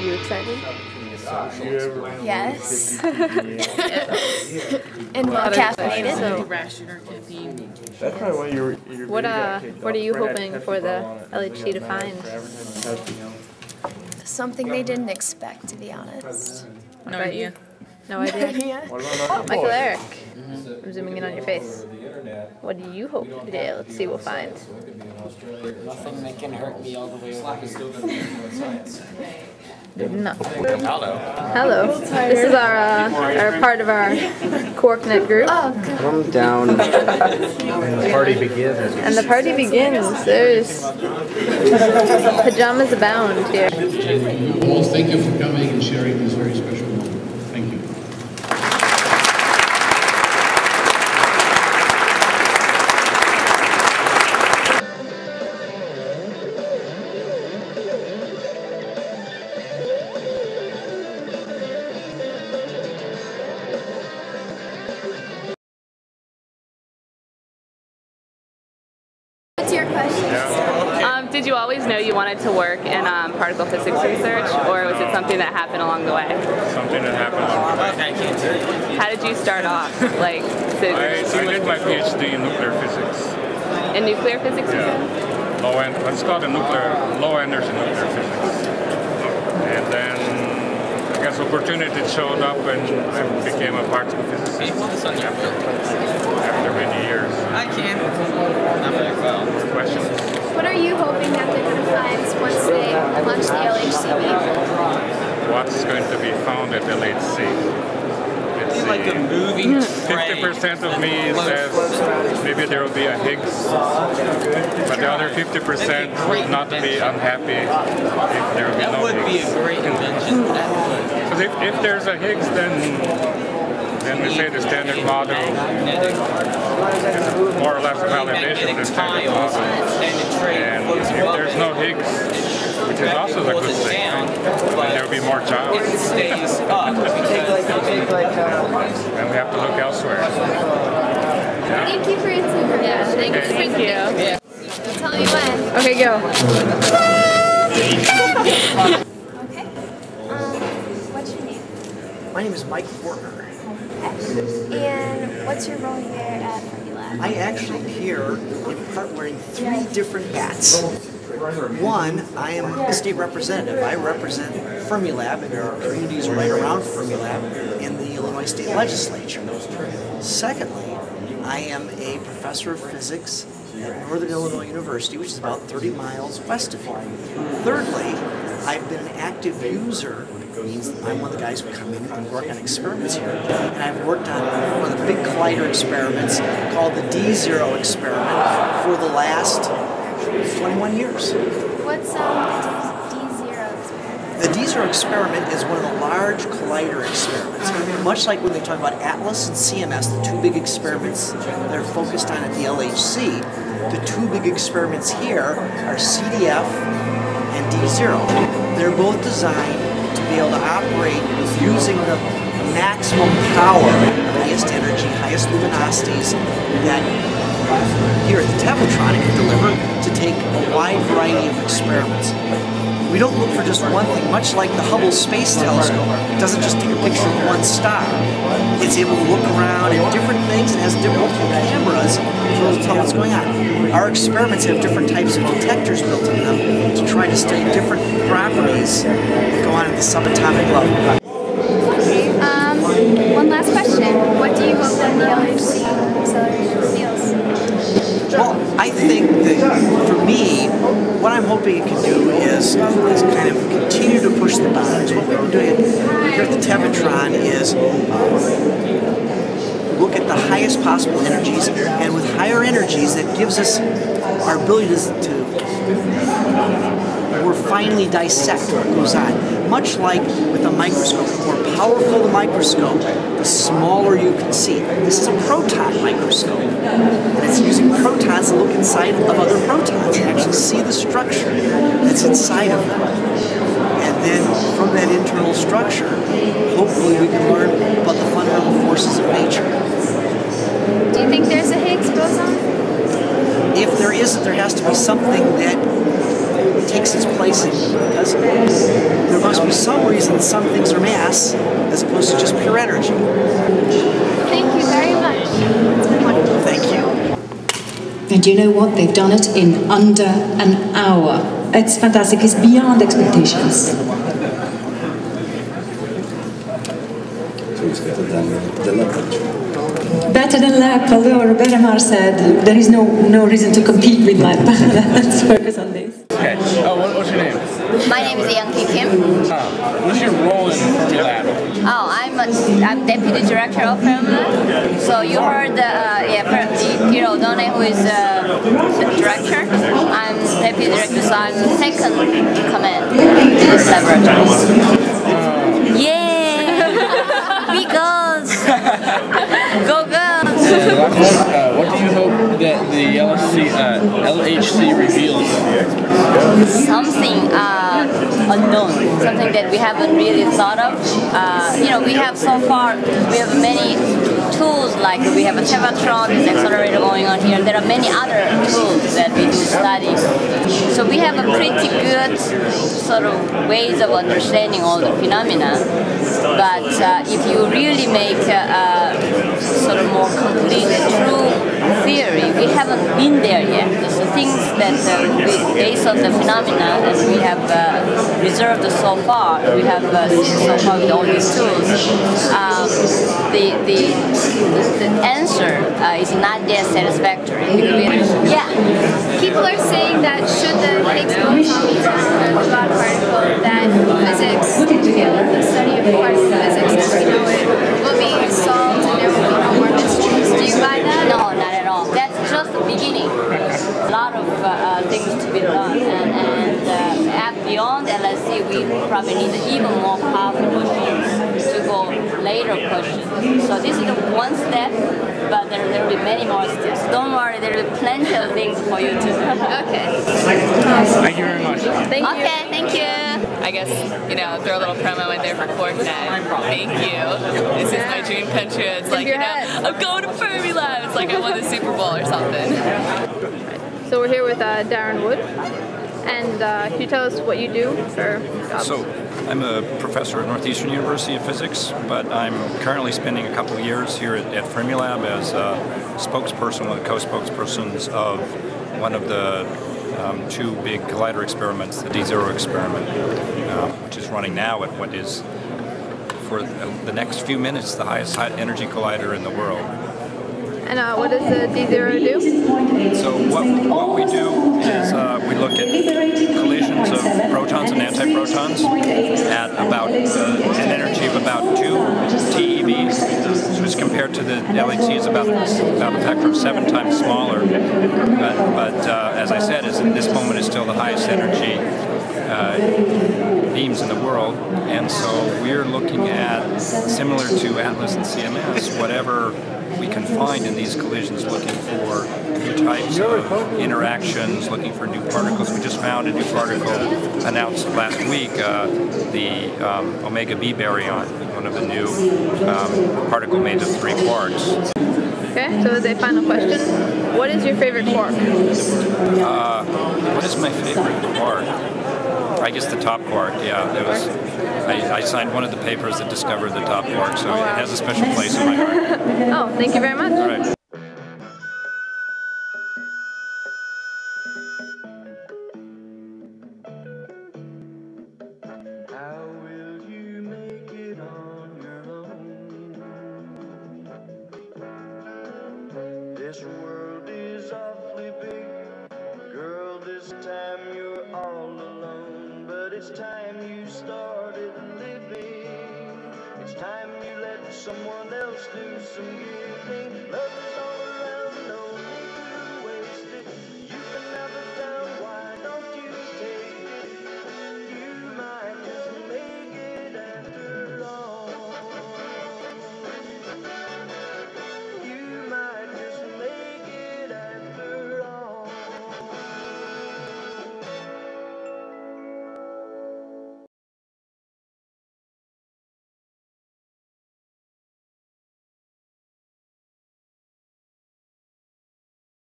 You excited? Yes. and well caffeinated. So, Rationer caffeine. That's probably why your your What, uh, what are you hoping for the Ball. LHC to find? Something they didn't expect, to be honest. No about idea. No idea. yeah. What about Knuckle Michael Boy? Eric. I'm zooming in on your face. What do you hope today? Let's see. We'll find. Nothing that can hurt me all the way around. Nothing. Hello. Hello. This is our, uh, our part of our QuarkNet group. Come down. and the party begins. And the party begins. There's pajamas abound here. Well, thank you for coming and sharing this very special your question? Um, did you always know you wanted to work in um, particle physics research, or was it something that happened along the way? something that happened along the way. How did you start off? Like, I, so I did my PhD in nuclear physics. in nuclear physics, you said? Yeah. Low en- it's called a nuclear low energy nuclear physics. And then I guess opportunity showed up and I became a particle physicist after, after many years. I can. Not very well. More questions? What are you hoping that they're going to find once they launch the LHCb? What's going to be found at LHC? Let's like a see. moving hmm. 50% of me says maybe there will be a Higgs, but the other fifty percent will not be unhappy if there will be That no would be a great invention. Hmm. Because if, if there's a Higgs, then then we say the standard model is more or less a validation of the standard model. And if there's no Higgs, which is also a good it thing, down, then but there will be more jobs. It jobs, stays up because and we have to look elsewhere. Thank you for answering her Yeah, question. thank you. Thank you. Tell me when. Okay, go. Okay. Um, what's your name? My name is Mike Fortner. And what's your role here at Fermilab? I actually appear in part wearing three different hats. One, I am a state representative. I represent Fermilab and our communities right around Fermilab in the Illinois State Legislature. Secondly, I am a professor of physics at Northern Illinois University, which is about 30 miles west of here. Thirdly, I've been an active user, means I'm one of the guys who come in and work on experiments here. And I've worked on one of the big collider experiments called the D0 experiment for the last 21 years. What's um, the D0 experiment? The D0 experiment is one of the large collider experiments. Much like when they talk about ATLAS and CMS, the two big experiments that are focused on at the LHC, the two big experiments here are CDF and D0. They're both designed to be able to operate using the, maximum power, the highest energy, highest luminosities that here at the Tevatron it can deliver to take a wide variety of experiments. We don't look for just one thing, much like the Hubble Space Telescope. It doesn't just take a picture of one star. It's able to look around at different things and has different cameras to tell what's going on. Our experiments have different types of detectors built in them to try to study different properties that go on at the subatomic level. Um, one last question. What do you hope that the LHC? Well, I think that for me, what I'm hoping it can do is, is kind of continue to push the boundaries. What we've been doing here at the Tevatron is um, look at the highest possible energies, and with higher energies, that gives us our ability to, to more finely dissect what goes on. Much like with a microscope, the more powerful the microscope, the smaller you can see. This is a proton microscope, and it's using protons to look inside of other protons and actually see the structure that's inside of them. And then from that internal structure, hopefully we can learn about the fundamental forces of nature. Do you think there's a Higgs boson? If there isn't, there has to be something that takes its place in because there must be some reason some things are mass as opposed to just pure energy. Thank you very much. Thank you. And you know what? They've done it in under an hour. It's fantastic. It's beyond expectations. Better than LEP, although Robert Aymar said there is no, no reason to compete with LEP. Let's focus on this. Okay. Oh, what, what's your name? Is Young Kim. What's your role in Fermilab Oh, I'm a, I'm deputy director of Fermilab. So you heard uh, yeah, from Pier Oddone, who is uh, the director. I'm deputy director, so I'm second in command in this laboratory. Yeah, we girls, go girls. What do you hope that the LHC, uh, LHC reveals? Something uh, unknown, something that we haven't really thought of. Uh, you know, we have so far, we have many tools like we have a Tevatron, this accelerator going on here. There are many other tools So we have a pretty good sort of ways of understanding all the phenomena. But uh, if you really make a, a sort of more complete, true theory, we haven't been there yet. Things that uh, we, based on the phenomena that we have uh, reserved so far, we have uh, so far with all these tools, um, the, the, the answer uh, is not yet satisfactory. Yeah. People are saying that should the Higgs boson be the God particle, that physics, the study of particle physics as we know it, will be solved and there will be no more mysteries. Do you buy that? No, not at all. That's just the beginning. A lot of uh, uh, things to be done, and, and uh, at beyond LHC, we probably need even more powerful machines to go later questions. So this is the one step, but there there will be many more steps. Don't worry, there will be plenty of things for you to do. okay. Thank you very much. Thank you. Okay, thank you. I guess, you know, throw a little promo in there for QuarkNet. Thank you. This is my dream come true. It's like, you know, I'm going to Fermilab. It's like I won the Super Bowl or something. So we're here with uh, Darien Wood. And uh, can you tell us what you do for jobs? So, I'm a professor at Northeastern University of Physics, but I'm currently spending a couple of years here at, at Fermilab as a spokesperson, one of the co-spokespersons of one of the um, two big collider experiments, the D0 experiment, uh, which is running now at what is, for the next few minutes, the highest energy collider in the world. And uh, what does the D0 do? So what, what we do is uh, we look at collisions of protons and antiprotons at about uh, an energy of about 2 TeVs. It's compared to the LHC is about, about a factor of seven times smaller. But, but uh, as I said, is at this moment is still the highest energy uh, beams in the world. And so we're looking at, similar to Atlas and CMS, whatever we can find in these collisions looking for new types of interactions, looking for new particles. We just found a new particle announced last week, uh, the um, omega B baryon, one of the new um, particle made of three quarks. Okay, so as a final question, what is your favorite quark? Uh, what is my favorite quark? I guess the top quark, yeah. It was. I, I, signed one of the papers that discovered the top quark, so it oh, has a special place in my heart. oh, thank you very much. Someone else do some giving. Love